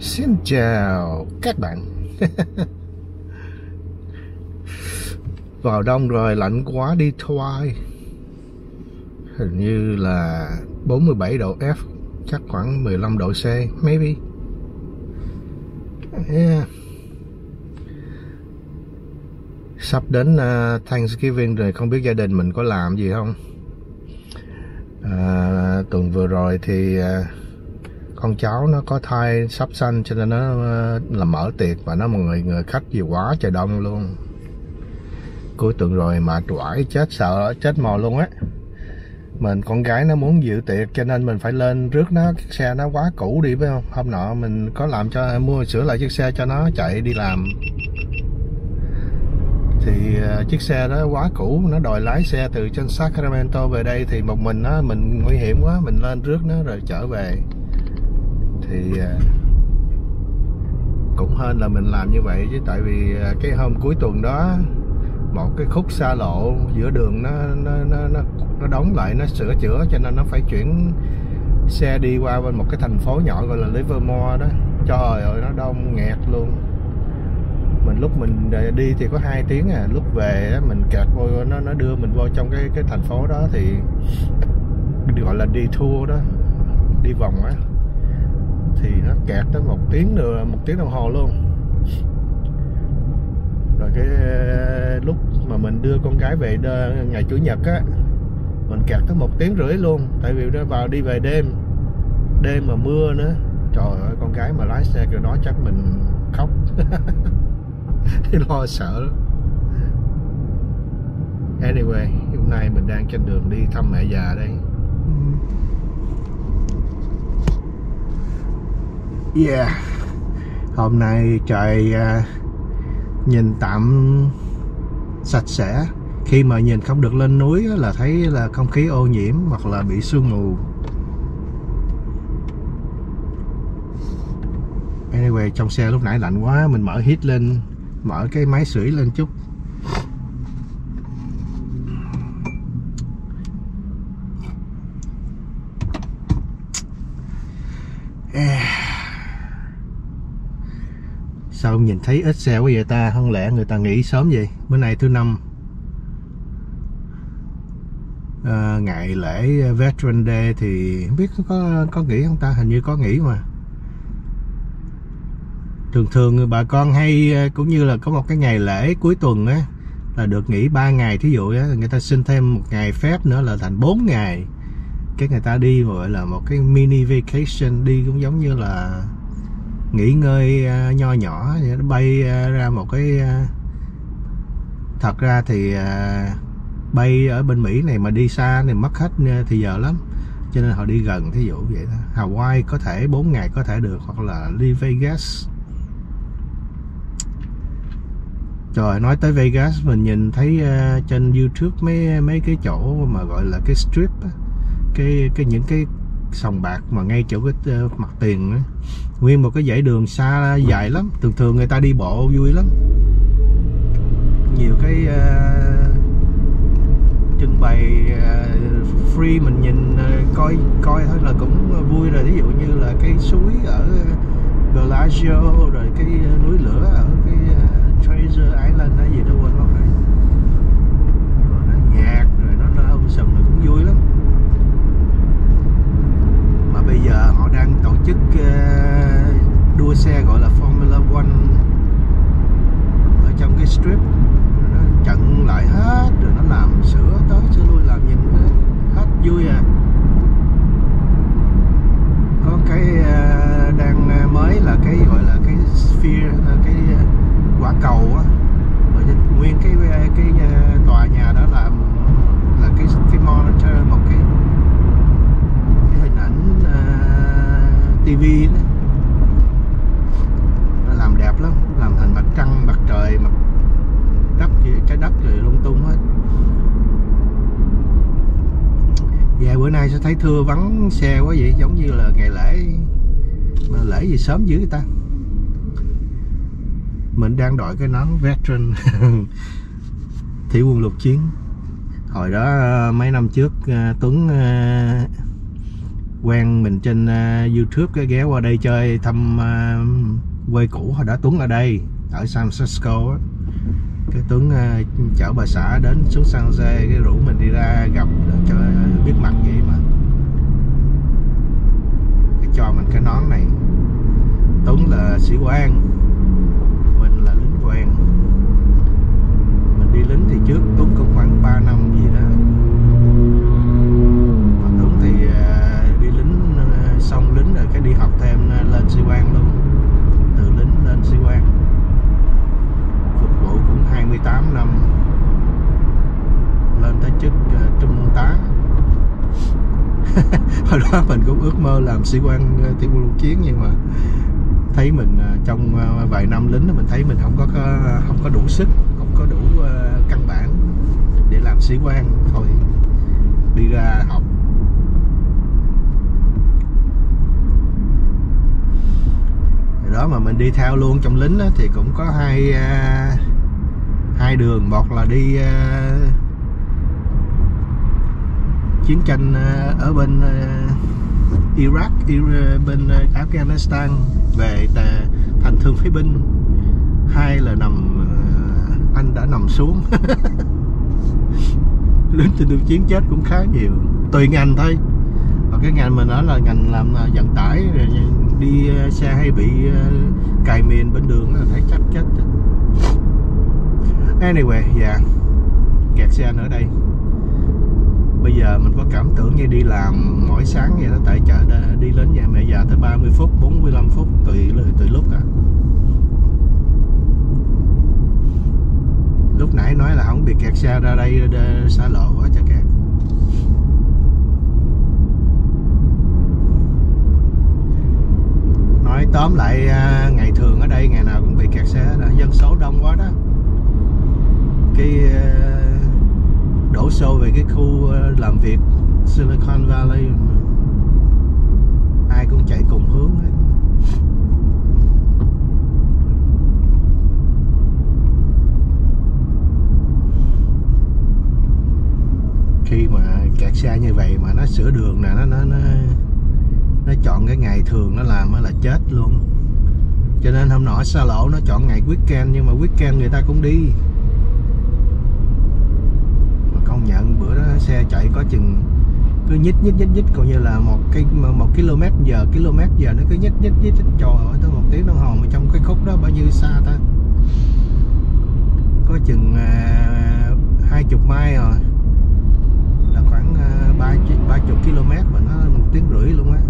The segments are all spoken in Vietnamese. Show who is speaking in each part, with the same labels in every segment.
Speaker 1: Xin chào các bạn. Vào đông rồi lạnh quá đi thoai. Hình như là 47 độ F Chắc khoảng 15 độ C Maybe. Yeah. Sắp đến uh, Thanksgiving rồi Không biết gia đình mình có làm gì không? À, Tuần vừa rồi thì uh, con cháu nó có thai sắp sanh cho nên nó là mở tiệc và nó một người người khách nhiều quá trời đông luôn. Cuối tuần rồi mà tuổi chết sợ chết mò luôn á. Mình con gái nó muốn dự tiệc cho nên mình phải lên rước nó chiếc xe nó quá cũ đi phải không? Hôm nọ mình có làm cho mua sửa lại chiếc xe cho nó chạy đi làm. Thì uh, chiếc xe đó quá cũ nó đòi lái xe từ trên Sacramento về đây thì một mình nó mình nguy hiểm quá mình lên rước nó rồi trở về thì à, cũng hơn là mình làm như vậy chứ. Tại vì à, cái hôm cuối tuần đó một cái khúc xa lộ giữa đường nó nó nó nó, nó đóng lại nó sửa chữa cho nên nó phải chuyển xe đi qua bên một cái thành phố nhỏ gọi là Livermore đó. Trời ơi nó đông nghẹt luôn. Mình lúc mình đi thì có hai tiếng à. Lúc về mình kẹt vô nó nó đưa mình vô trong cái cái thành phố đó thì gọi là đi tour đó đi vòng á thì nó kẹt tới một tiếng nữa, một tiếng đồng hồ luôn. Rồi cái ờ, lúc mà mình đưa con gái về ngày chủ nhật á, mình kẹt tới một tiếng rưỡi luôn, tại vì nó vào đi về đêm. Đêm mà mưa nữa, trời ơi, con gái mà lái xe kiểu đó chắc mình khóc. Lo sợ anyway, hôm nay mình đang trên đường đi thăm mẹ già đây. Ừ. Yeah. Hôm nay trời uh, nhìn tạm sạch sẽ. Khi mà nhìn không được lên núi là thấy là không khí ô nhiễm hoặc là bị sương mù. Anyway trong xe lúc nãy lạnh quá mình mở hít lên Mở cái máy sưởi lên chút. Không nhìn thấy ít xe quá vậy ta? Không lẽ người ta nghỉ sớm vậy? Bữa nay thứ năm. À, ngày lễ Veteran Day thì không biết có có nghỉ không ta? Hình như có nghỉ mà. Thường thường bà con hay à, cũng như là có một cái ngày lễ cuối tuần á là được nghỉ 3 ngày. Thí dụ á người ta xin thêm một ngày phép nữa là thành 4 ngày. Cái người ta đi gọi là một cái mini vacation đi cũng giống như là nghỉ ngơi uh, nho nhỏ nó bay uh, ra một cái uh, thật ra thì uh, bay ở bên Mỹ này mà đi xa thì mất hết thì giờ lắm. Cho nên họ đi gần thí dụ vậy đó Hawaii có thể 4 ngày có thể được hoặc là đi Vegas. Trời nói tới Vegas mình nhìn thấy uh, trên YouTube mấy mấy cái chỗ mà gọi là cái strip cái cái những cái sòng bạc mà ngay chỗ cái uh, mặt tiền ấy nguyên một cái dãy đường xa dài lắm. Thường thường người ta đi bộ vui lắm. Nhiều cái uh, trưng bày uh, free mình nhìn uh, coi coi thôi là cũng vui rồi. Ví dụ như là cái suối ở Bellagio rồi cái núi lửa ở cái uh, Treasure Island hay gì đó quên mất rồi rồi nó nhạc rồi nó, nó um sùm rồi cũng vui lắm mà bây giờ họ đang tổ chức uh, đua xe gọi là Formula One ở trong cái strip nó chặn lại hết rồi nó làm sửa tới sửa lui làm nhìn hết vui à có cái uh, đang mới là cái gọi là cái sphere là cái uh, quả cầu á nguyên cái cái, cái uh, tòa nhà đó là là cái cái monitor một cái tivi đó nó làm đẹp lắm làm thành mặt trăng mặt trời mặt đất trái đất rồi lung tung hết về bữa nay sẽ thấy thưa vắng xe quá vậy, giống như là ngày lễ. Mà lễ gì sớm dữ người ta? Mình đang đội cái nón veteran. Thủy quân lục chiến. Hồi đó ờ, mấy năm trước ờ, Tuấn ờ, quen mình trên YouTube cái ghé qua đây chơi thăm quê cũ. Hồi đó Tuấn ở đây, ở San Francisco á. Cái Tuấn chở bà xã đến xuống San Jose, cái rủ mình đi ra gặp để cho biết mặt vậy mà cho mình cái nón này. Tuấn là sĩ quan mình là lính quen. Mình đi lính thì trước Tuấn cũng khoảng 3 năm gì đó. Làm sĩ quan ờ, tiểu quân chiến nhưng mà thấy mình ờ, trong ờ, vài năm lính mình thấy mình không có, không có đủ sức không có đủ căn bản để làm sĩ quan thôi đi ra học. Đó mà mình đi theo luôn trong lính đó, thì cũng có hai uh, hai đường một là đi uh, chiến tranh uh, ở bên uh, Iraq, Ir bên ờ, Afghanistan về thành thương phế binh. Hai là nằm ờ, anh đã nằm xuống. Lính trên đường chiến chết cũng khá nhiều. Tùy ngành thôi. Và cái ngành mình nói là ngành làm ờ, vận tải đi xe hay bị cài miền bên đường là thấy chắc chết. Anyway dạ. Yeah. kẹt xe nữa đây bây giờ mình có cảm tưởng như đi làm mỗi sáng vậy đó, tại chợ đi đến nhà mẹ già tới 30 phút 45 phút tùy tùy lúc à lúc nãy nói là không bị kẹt xe ra đây xa lộ quá cho kẹt. Nói tóm lại à, ngày thường ở đây ngày nào cũng bị kẹt xe đó dân số đông quá đó. Cái à, đổ xô về cái khu ờ, làm việc Silicon Valley. Ai cũng chạy cùng hướng hết. Khi mà kẹt xe như vậy mà nó sửa đường nè, nó nó nó nó chọn cái ngày thường nó làm là chết luôn. Cho nên hôm nọ xa lộ nó chọn ngày weekend nhưng mà weekend người ta cũng đi mà công nhận bữa đó xe chạy có chừng cứ nhích nhích nhích nhích, coi như là một cái một km giờ km giờ nó cứ nhích nhích nhích trời ơi tới một tiếng đồng hồ mà trong cái khúc đó bao nhiêu xa ta? Có chừng à, hai chục mai rồi. Là khoảng à, ba ba chục km mà nó một tiếng rưỡi luôn á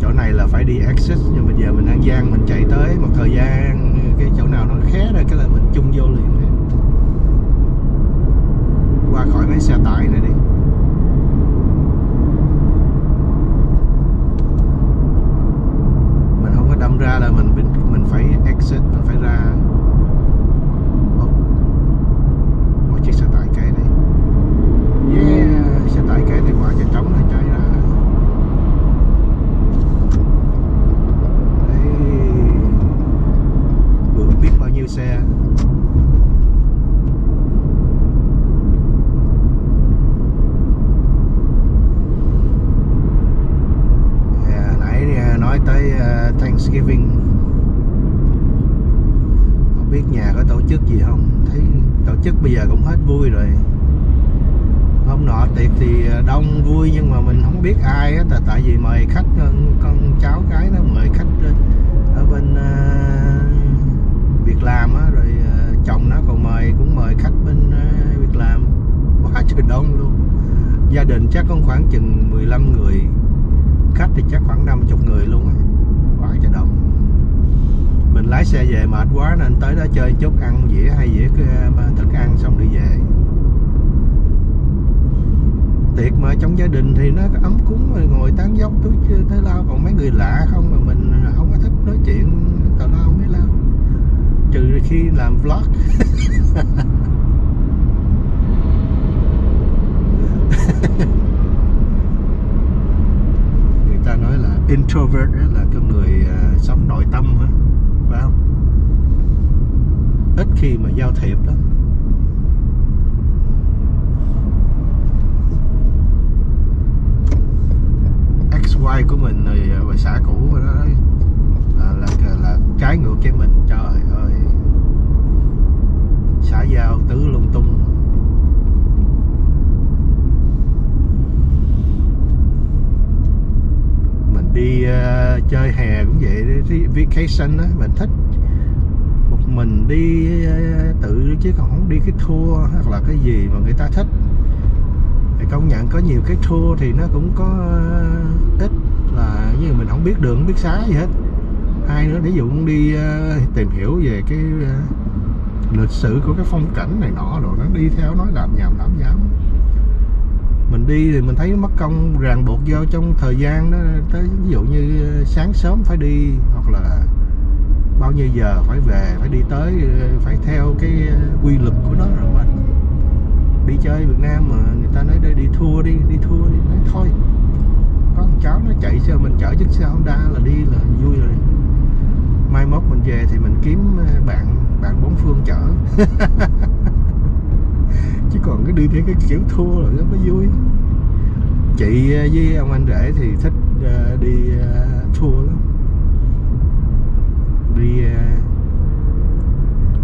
Speaker 1: chỗ này là phải đi exit, nhưng bây giờ mình An Giang mình chạy tới, một thời gian, cái chỗ nào nó khé rồi cái là mình chung vô liền. Qua khỏi mấy xe tải này đi mình không có đâm ra là mình mình phải exit mình phải ra oh. một chiếc xe tải cây này yeah xe tải cây này quả cho trống nó chạy ra xe. Yeah, nãy à, nói tới uh, Thanksgiving. Không biết nhà có tổ chức gì không? Thấy tổ chức bây giờ cũng hết vui rồi. Hôm nọ tiệc thì à, đông vui nhưng mà mình không biết ai á tại tại vì mời khách con cháu cái nó mời khách ở bên uh, việc làm á, rồi ờ, chồng nó còn mời, cũng mời khách bên ờ, việc làm quá trời đông luôn. Gia đình chắc có khoảng chừng 15 người. Khách thì chắc khoảng 50 người luôn á. Quá trời đông. Mình lái xe về mệt quá nên tới đó chơi chút, ăn dĩa hay dĩa ờ, thức ăn xong đi về. Tiệc mà trong gia đình thì nó ấm cúng rồi ngồi tán dốc túi tới lao còn mấy người lạ không mà mình không có thích nói chuyện, tào lao trừ khi làm vlog. Người ta nói là introvert là con người à, sống nội tâm hả phải không? Ít khi mà giao thiệp lắm XY của mình rồi về xã cũ rồi đó là, là, là, là trái ngược với mình trời ơi xã giao tứ lung tung mình đi uh, chơi hè cũng vậy. Đi vacation á mình thích một mình đi uh, tự chứ còn không đi cái tour hoặc là cái gì mà người ta thích. Thì công nhận có nhiều cái tour thì nó cũng có uh, ít là như mình không biết đường không biết xá gì hết. Hai nữa ví dụ cũng đi uh, tìm hiểu về cái uh, lịch sử của cái phong cảnh này nọ rồi nó đi theo nói làm nhảm làm nhảm mình đi thì mình thấy mất công ràng buộc vô trong thời gian đó tới, ví dụ như ờ, sáng sớm phải đi hoặc là bao nhiêu giờ phải về, phải đi tới ờ, phải theo cái ờ, quy luật của nó rồi mình đi chơi Việt Nam mà người ta nói đây đi thua đi đi thua đi, nói thôi. Con cháu nó chạy xe, mình chở chiếc xe Honda là đi là vui rồi. Mai mốt mình về thì mình kiếm bạn bạn bốn phương chở. chứ còn cái đi theo cái kiểu thua rồi nó có vui. Chị ờ, với ông anh rể thì thích uh, đi uh, thua lắm. Đi uh,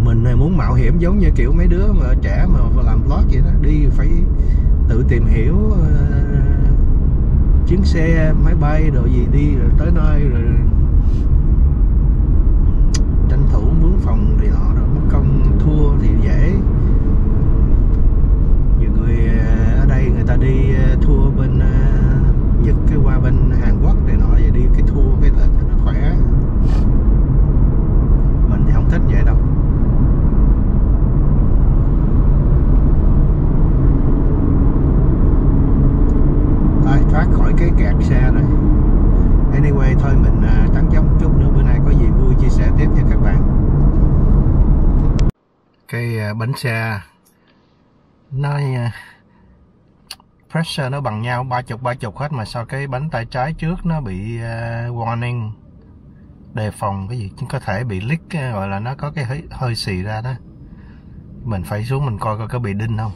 Speaker 1: mình muốn mạo hiểm giống như kiểu mấy đứa mà trẻ mà làm vlog vậy đó. Đi phải tự tìm hiểu uh, chuyến xe máy bay đồ gì đi rồi tới nơi rồi tranh thủ mướn phòng thì nọ rồi mất công thua thì dễ. Bên Hàn Quốc này nọ về đi, cái thua cái là cho nó khỏe. Mình thì không thích vậy đâu. Thôi thoát khỏi cái kẹt xe này. Anyway, thôi mình à, trắng tán một chút nữa, bữa nay có gì vui chia sẻ tiếp nha các bạn. Cái à, bánh xe. Nó à, pressure nó bằng nhau ba chục ba chục hết mà sao cái bánh tay trái trước nó bị uh, warning đề phòng cái gì? Chứ có thể bị leak gọi là nó có cái hơi, hơi xì ra đó. Mình phải xuống mình coi coi có bị đinh không.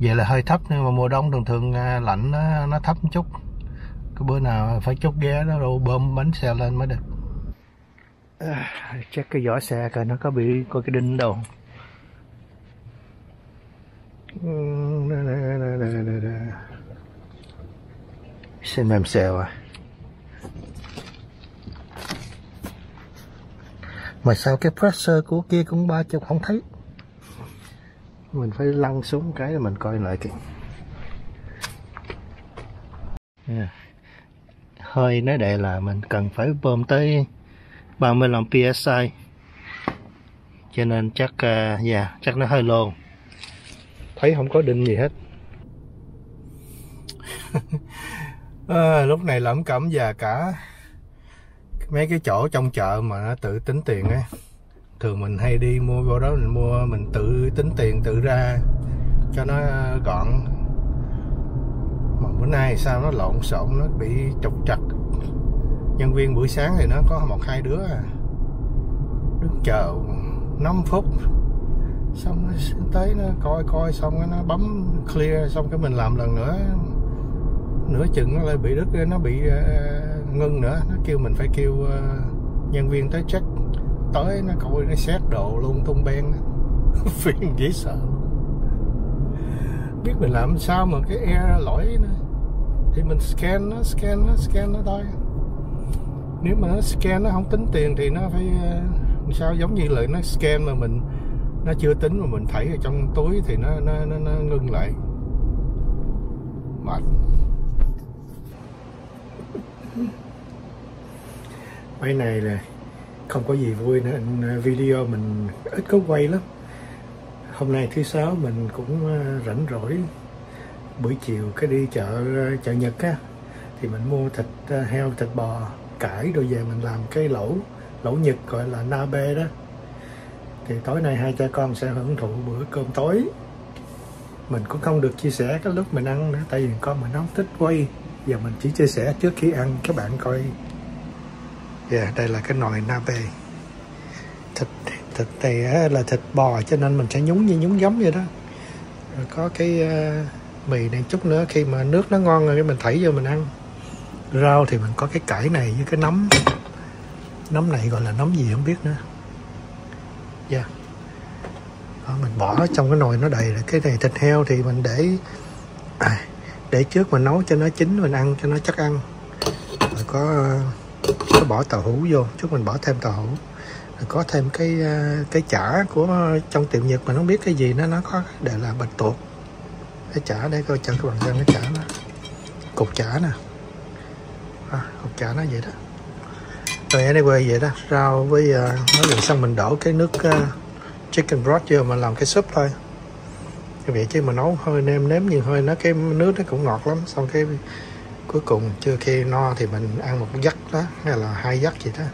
Speaker 1: Vậy là hơi thấp nhưng mà mùa đông thường thường ờ, lạnh nó, nó thấp một chút. Cái bữa nào phải chốt ghé đó rồi bơm bánh xe lên mới được. À, check cái vỏ xe coi nó có bị coi cái đinh đâu xin mềm xèo à. Mà sao cái pressure của kia cũng ba chục không thấy? Mình phải lăn xuống cái mình coi lại kìa. Yeah. hơi nói đệ là mình cần phải bơm tới 35 psi. Cho nên chắc uh, yeah, chắc nó hơi lồn thấy không có đinh gì hết. À, lúc này lẩm cẩm và cả. Mấy cái chỗ trong chợ mà nó tự tính tiền á. Thường mình hay đi mua vô đó mình mua mình tự tính tiền tự ra cho nó gọn. Mà bữa nay sao nó lộn xộn nó bị trục trặc. Nhân viên buổi sáng thì nó có một hai đứa à. Đứng chờ 5 phút xong nó tới nó coi coi xong nó bấm clear xong cái mình làm lần nữa. Nửa chừng nó lại bị đứt nó bị uh, ngưng nữa. Nó kêu mình phải kêu uh, nhân viên tới check. Tới nó coi nó xét đồ luôn tung ben phiền dễ sợ biết mình làm sao mà cái air lỗi nữa thì mình scan nó scan nó scan nó thôi. Nếu mà nó scan nó không tính tiền thì nó phải uh, sao? Giống như là nó scan mà mình nó chưa tính mà mình thấy ở trong túi thì nó nó nó, nó ngưng lại. Mệt. Mấy này là không có gì vui nữa. À, video mình ít có quay lắm. Hôm nay thứ sáu mình cũng à, rảnh rỗi. Buổi chiều cái đi chợ à, chợ Nhật á thì mình mua thịt heo thịt bò cải rồi về mình làm cái lẩu. Lẩu Nhật gọi là nabe đó thì tối nay hai cha con sẽ hưởng thụ bữa cơm tối. Mình cũng không được chia sẻ cái lúc mình ăn nữa tại vì con mình không thích quay. Giờ mình chỉ chia sẻ trước khi ăn các bạn coi. Yeah, đây là cái nồi nabe thịt thịt thịt này là thịt bò cho nên mình sẽ nhúng như nhúng giống vậy đó. Rồi có cái uh, mì này chút nữa khi mà nước nó ngon rồi cái mình thảy vô mình ăn. Rau thì mình có cái cải này với cái nấm. Nấm này gọi là nấm gì không biết nữa dạ. Yeah. Đó, mình bỏ trong cái nồi nó đầy là cái này thịt heo thì mình để à, để trước mình nấu cho nó chín mình ăn cho nó chắc ăn. Rồi có có bỏ tàu hũ vô chút mình bỏ thêm tàu hũ. Rồi có thêm cái à, cái chả của trong tiệm nhật mình không biết cái gì nó nó có để là bạch tuộc. Cái chả để coi cho các bạn xem cái chả nó. Cục chả nè. À, cục chả nó vậy đó rồi anyway vậy đó. Rau với uh, nói rồi xong mình đổ cái nước uh, chicken broth vô mà làm cái súp thôi. Cái vậy chứ mà nấu hơi nêm nếm nhiều hơi nó cái nước nó cũng ngọt lắm. Xong cái cuối cùng chưa khi no thì mình ăn một giấc đó hay là hai giấc gì đó.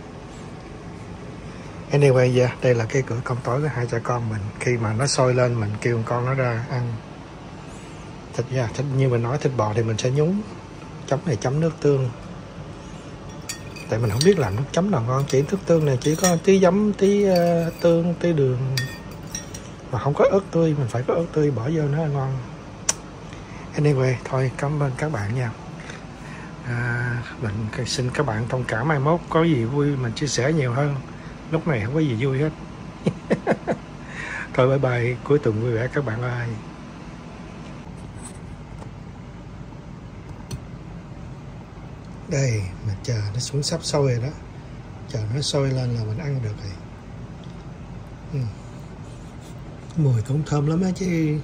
Speaker 1: Anyway yeah, đây là cái cửa công tối của hai cha con mình. Khi mà nó sôi lên mình kêu con nó ra ăn. Thịt yeah, thịt như mình nói thịt bò thì mình sẽ nhúng. Chấm này chấm nước tương tại mình không biết làm nước chấm nào ngon chỉ nước tương này chỉ có tí giấm tí uh, tương tí đường. Mà không có ớt tươi mình phải có ớt tươi bỏ vô nó ngon. Anyway thôi cảm ơn các bạn nha. À, mình xin các bạn thông cảm mai mốt có gì vui mình chia sẻ nhiều hơn. Lúc này không có gì vui hết. Thôi bye bye cuối tuần vui vẻ các bạn ơi. Đây, mà chờ nó xuống sắp sôi rồi đó. Chờ nó sôi lên là mình ăn được rồi. Ừ. mùi cũng thơm lắm á chứ.